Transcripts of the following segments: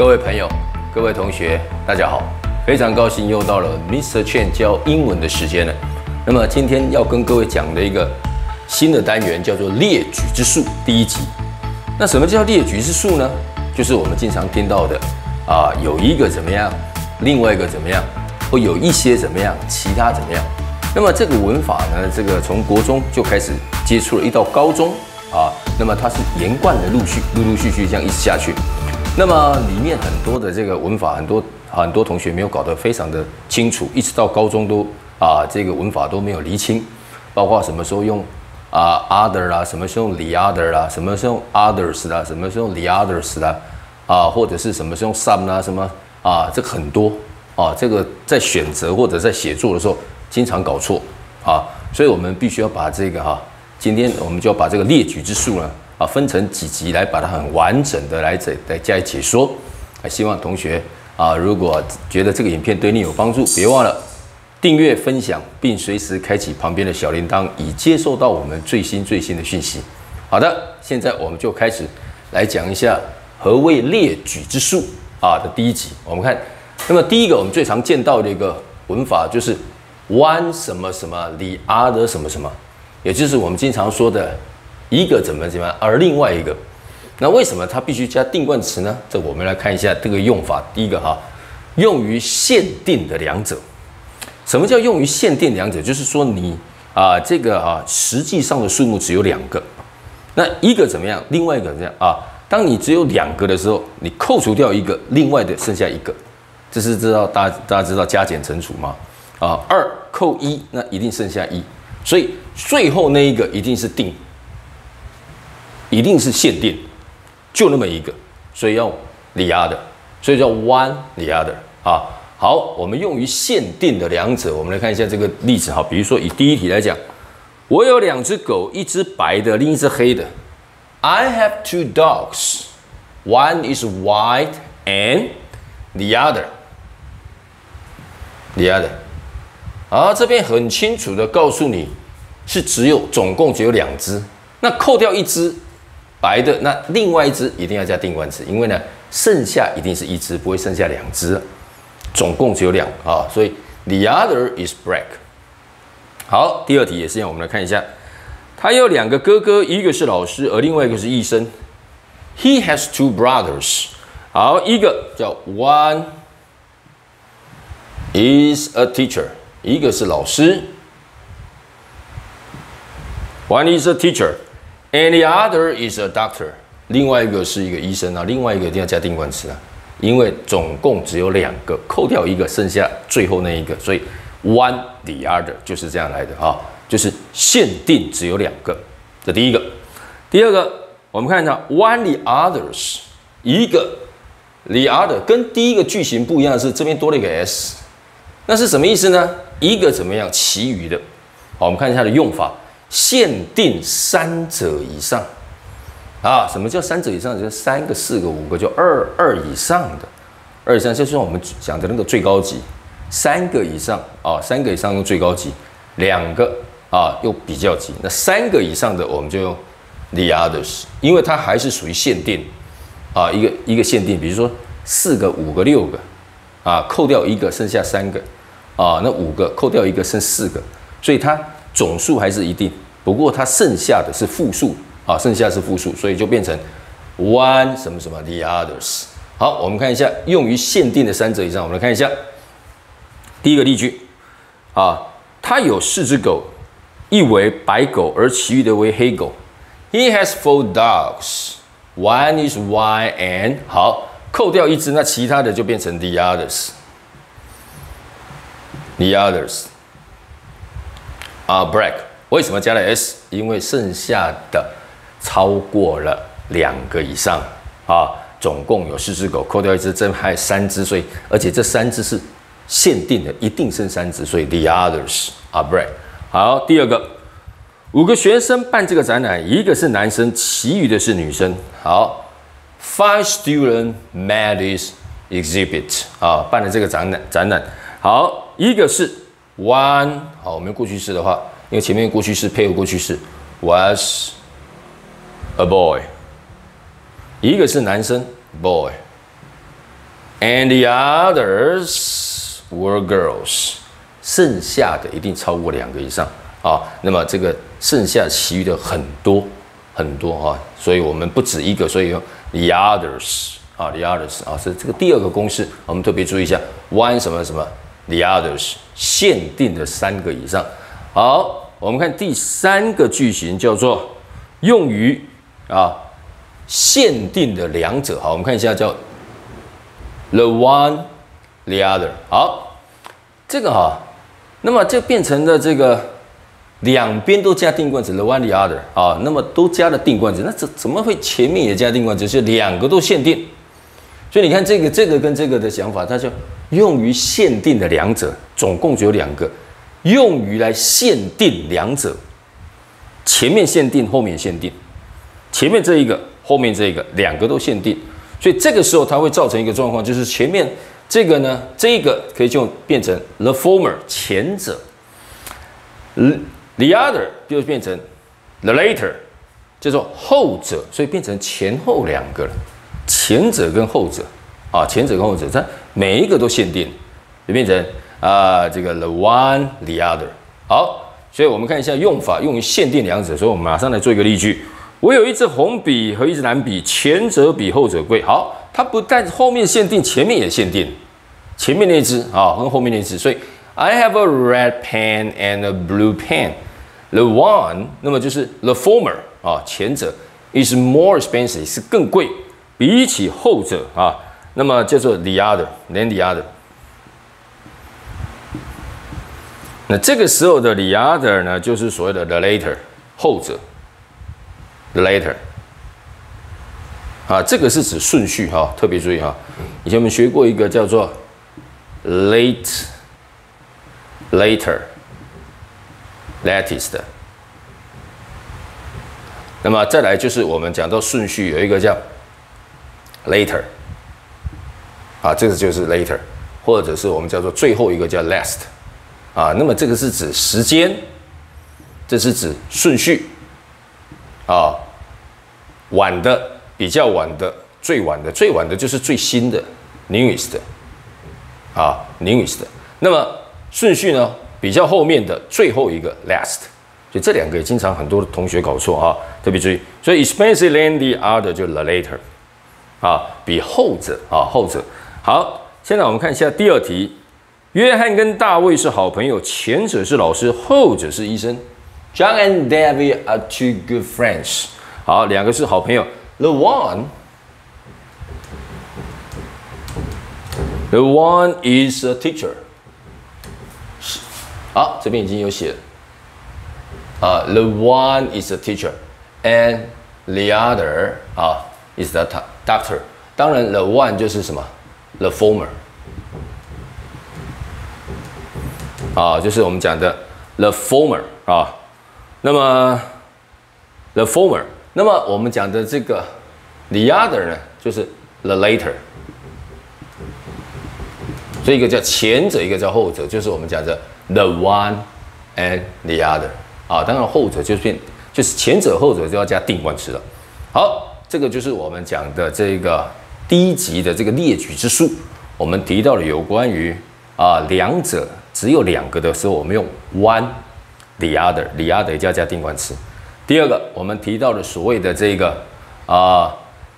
各位朋友，各位同学，大家好！非常高兴又到了 Mr. Chen 教英文的时间了。那么今天要跟各位讲的一个新的单元叫做列举之术第一集。那什么叫列举之术呢？就是我们经常听到的啊，有一个怎么样，另外一个怎么样，或有一些怎么样，其他怎么样。那么这个文法呢，这个从国中就开始接触了，一到高中啊，那么它是连贯的，陆续陆陆续续这样一直下去。那么里面很多的这个文法，很多很多同学没有搞得非常的清楚，一直到高中都啊这个文法都没有厘清，包括什么时候用啊 other 啦，什么时候用 the other 啦，什么时候用 others 啦，什么时候用 the others 啦，啊或者是什么时候用 some 啦，什么啊这很多啊这个在选择或者在写作的时候经常搞错啊，所以我们必须要把这个哈，今天我们就要把这个列举之术呢。啊，分成几集来把它很完整的来再来加以解说。啊，希望同学啊，如果觉得这个影片对你有帮助，别忘了订阅、分享，并随时开启旁边的小铃铛，以接收到我们最新最新的讯息。好的，现在我们就开始来讲一下何谓列举之术啊的第一集。我们看，那么第一个我们最常见到的一个文法就是 one 什么什么 the other 什么什么，也就是我们经常说的。一个怎么怎么样，而另外一个，那为什么它必须加定冠词呢？这我们来看一下这个用法。第一个哈，用于限定的两者。什么叫用于限定两者？就是说你啊，这个啊，实际上的数目只有两个。那一个怎么样？另外一个怎么样啊？当你只有两个的时候，你扣除掉一个，另外的剩下一个，这是知道大家大家知道加减乘除吗？啊，二扣一，那一定剩下一，所以最后那一个一定是定。一定是限定，就那么一个，所以要 the other，所以叫 one the other 啊。好，我们用于限定的两者，我们来看一下这个例子哈。比如说以第一题来讲，我有两只狗，一只白的，另一只黑的。I have two dogs, one is white and the other the other。啊，这边很清楚的告诉你是只有总共只有两只，那扣掉一只。白的那另外一只一定要加定冠词，因为呢剩下一定是一只，不会剩下两只，总共只有两啊，所以 the other is black。好，第二题也是一样，我们来看一下，他有两个哥哥，一个是老师，而另外一个是医生。He has two brothers。好，一个叫 one is a teacher，一个是老师，one is a teacher。And the other is a doctor，另外一个是一个医生啊，另外一个一定要加定冠词啊，因为总共只有两个，扣掉一个，剩下最后那一个，所以 one the other 就是这样来的啊，就是限定只有两个，这第一个。第二个，我们看一下 one the others，一个 the other 跟第一个句型不一样的是，这边多了一个 s，那是什么意思呢？一个怎么样？其余的，好，我们看一下它的用法。限定三者以上啊？什么叫三者以上？就是三个、四个、五个，就二二以上的。二以上就是我们讲的那个最高级。三个以上啊，三个以上用最高级，两个啊又比较级。那三个以上的我们就用 the others，因为它还是属于限定啊，一个一个限定。比如说四个、五个、六个啊，扣掉一个剩下三个啊，那五个扣掉一个剩四个，所以它。总数还是一定，不过它剩下的是复数啊，剩下是复数，所以就变成 one 什么什么 the others。好，我们看一下用于限定的三者以上，我们来看一下第一个例句啊，他有四只狗，一为白狗，而其余的为黑狗。He has four dogs, one is white and 好，扣掉一只，那其他的就变成 the others。The others。啊，break，为什么加了 s？因为剩下的超过了两个以上啊，总共有四只狗，扣掉一只，这还有三只，所以而且这三只是限定的，一定剩三只，所以 the others are break。好，第二个，五个学生办这个展览，一个是男生，其余的是女生。好，five student made this exhibit 啊，办了这个展览展览。好，一个是。One 好，我们用过去式的话，因为前面过去式配合过去式，was a boy，一个是男生，boy，and the others were girls。剩下的一定超过两个以上啊。那么这个剩下其余的很多很多啊，所以我们不止一个，所以用 the others 啊，the others 啊，是这个第二个公式，我们特别注意一下，one 什么什么，the others 限定的三个以上。好，我们看第三个句型叫做用于啊限定的两者。好，我们看一下叫 the one，the other。好，这个哈，那么就变成了这个两边都加定冠词 the one the other 啊，那么都加了定冠词，那怎怎么会前面也加定冠词？是两个都限定。所以你看这个这个跟这个的想法，它就用于限定的两者，总共只有两个，用于来限定两者，前面限定，后面限定，前面这一个，后面这一个，两个都限定。所以这个时候它会造成一个状况，就是前面这个呢，这个可以就变成 the former 前者，the other 就变成 the later 叫做后者，所以变成前后两个了。前者跟后者啊，前者跟后者，它每一个都限定，就变成啊这个 the one the other。好，所以我们看一下用法，用于限定两者。所以我们马上来做一个例句：我有一支红笔和一支蓝笔，前者比后者贵。好，它不但后面限定，前面也限定，前面那支啊跟后面那支。所以 I have a red pen and a blue pen。The one，那么就是 the former 啊，前者 is more expensive，是更贵。比起后者啊，那么叫做 the other 连 the other。那这个时候的 the other 呢，就是所谓的 the later，后者，the later。啊，这个是指顺序哈，特别注意哈。以前我们学过一个叫做 late，later，latest。那么再来就是我们讲到顺序有一个叫 Later，啊，这个就是 later，或者是我们叫做最后一个叫 last，啊，那么这个是指时间，这是指顺序，啊，晚的比较晚的，最晚的最晚的就是最新的 newest，啊 newest，那么顺序呢比较后面的最后一个 last，所以这两个也经常很多同学搞错啊，特别注意，所以 expensive than the other 就 the later。啊，比后者啊，后者好。现在我们看一下第二题。约翰跟大卫是好朋友，前者是老师，后者是医生。John and David are two good friends。好，两个是好朋友。The one, the one is a teacher。好，这边已经有写了。啊，the one is a teacher，and the other 啊 is the Doctor，当然，the one 就是什么？the former，啊，就是我们讲的 the former 啊。那么 the former，那么我们讲的这个 the other 呢，就是 the later。所以一个叫前者，一个叫后者，就是我们讲的 the one and the other。啊，当然后者就是变，就是前者后者就要加定冠词了。好。这个就是我们讲的这个低级的这个列举之术。我们提到了有关于啊两者只有两个的时候，我们用 one the other，the other 就要加定冠词。第二个，我们提到了所谓的这个啊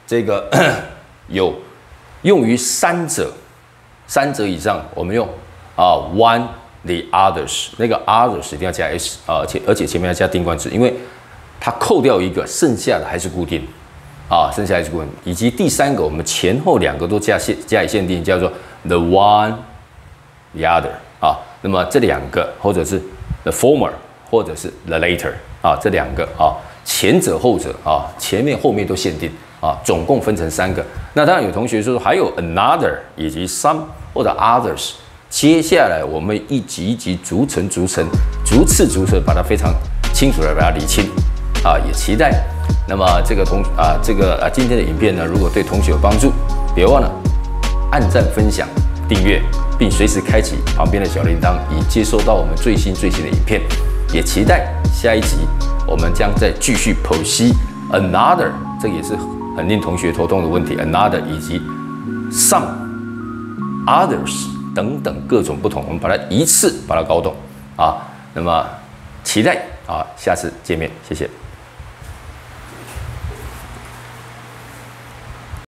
这个 有用于三者三者以上，我们用啊 one the others，那个 others 一定要加 s 啊，而且而且前面要加定冠词，因为它扣掉一个，剩下的还是固定。啊，剩下一部分，以及第三个，我们前后两个都加限加以限定，叫做 the one，the other 啊。那么这两个，或者是 the former，或者是 the later 啊，这两个啊，前者后者啊，前面后面都限定啊，总共分成三个。那当然有同学说还有 another 以及 some 或者 others。接下来我们一级一级逐层逐层逐次逐次把它非常清楚的把它理清啊，也期待。那么这个同啊，这个啊，今天的影片呢，如果对同学有帮助，别忘了按赞、分享、订阅，并随时开启旁边的小铃铛，以接收到我们最新最新的影片。也期待下一集，我们将再继续剖析 another，这也是很令同学头痛的问题，another 以及 some others 等等各种不同，我们把它一次把它搞懂啊。那么期待啊，下次见面，谢谢。